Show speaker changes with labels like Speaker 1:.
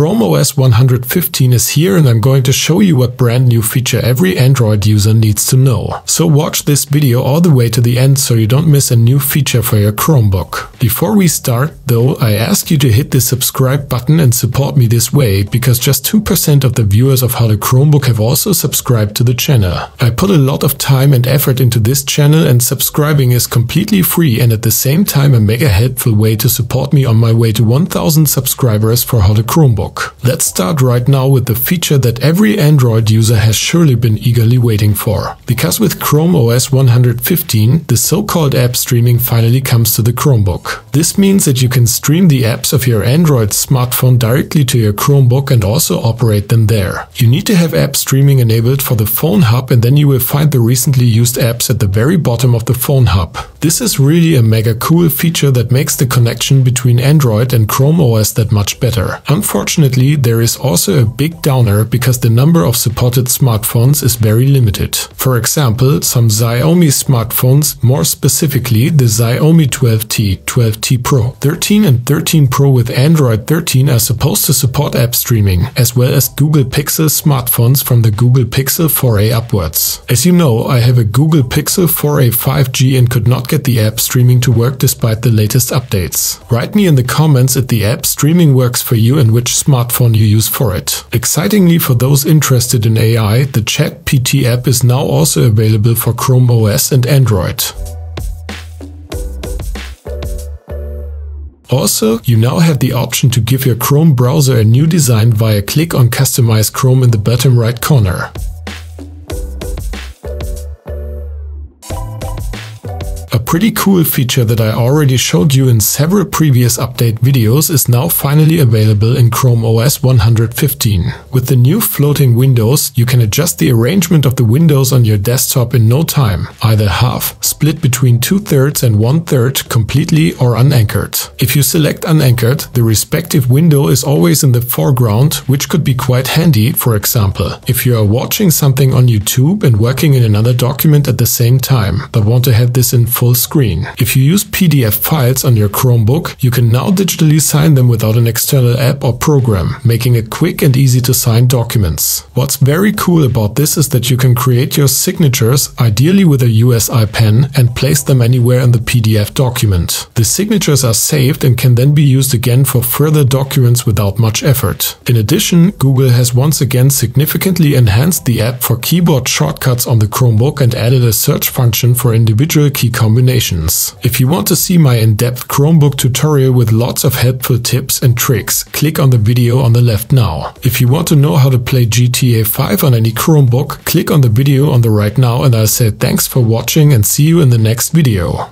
Speaker 1: Chrome OS 115 is here and I'm going to show you what brand new feature every Android user needs to know. So watch this video all the way to the end so you don't miss a new feature for your Chromebook. Before we start though, I ask you to hit the subscribe button and support me this way because just 2% of the viewers of How Chromebook have also subscribed to the channel. I put a lot of time and effort into this channel and subscribing is completely free and at the same time a mega helpful way to support me on my way to 1000 subscribers for How to Chromebook. Let's start right now with the feature that every Android user has surely been eagerly waiting for. Because with Chrome OS 115, the so-called app streaming finally comes to the Chromebook. This means that you can stream the apps of your Android smartphone directly to your Chromebook and also operate them there. You need to have app streaming enabled for the phone hub and then you will find the recently used apps at the very bottom of the phone hub. This is really a mega cool feature that makes the connection between Android and Chrome OS that much better. Unfortunately, there is also a big downer because the number of supported smartphones is very limited. For example, some Xiaomi smartphones, more specifically the Xiaomi 12T, 12T Pro. 13 and 13 Pro with Android 13 are supposed to support app streaming, as well as Google Pixel smartphones from the Google Pixel 4a upwards. As you know, I have a Google Pixel 4a 5G and could not get the app streaming to work despite the latest updates. Write me in the comments if the app streaming works for you and which smartphone you use for it. Excitingly for those interested in AI, the ChatGPT app is now also available for Chrome OS and Android. Also, you now have the option to give your Chrome browser a new design via click on Customize Chrome in the bottom right corner. Pretty cool feature that I already showed you in several previous update videos is now finally available in Chrome OS 115. With the new floating windows, you can adjust the arrangement of the windows on your desktop in no time, either half, split between two-thirds and one-third, completely or unanchored. If you select unanchored, the respective window is always in the foreground, which could be quite handy, for example, if you are watching something on YouTube and working in another document at the same time, but want to have this in full screen. If you use PDF files on your Chromebook, you can now digitally sign them without an external app or program, making it quick and easy to sign documents. What's very cool about this is that you can create your signatures, ideally with a USI pen, and place them anywhere in the PDF document. The signatures are saved and can then be used again for further documents without much effort. In addition, Google has once again significantly enhanced the app for keyboard shortcuts on the Chromebook and added a search function for individual key combinations If you want to see my in-depth Chromebook tutorial with lots of helpful tips and tricks, click on the video on the left now. If you want to know how to play GTA 5 on any Chromebook, click on the video on the right now and I'll say thanks for watching and see you in the next video.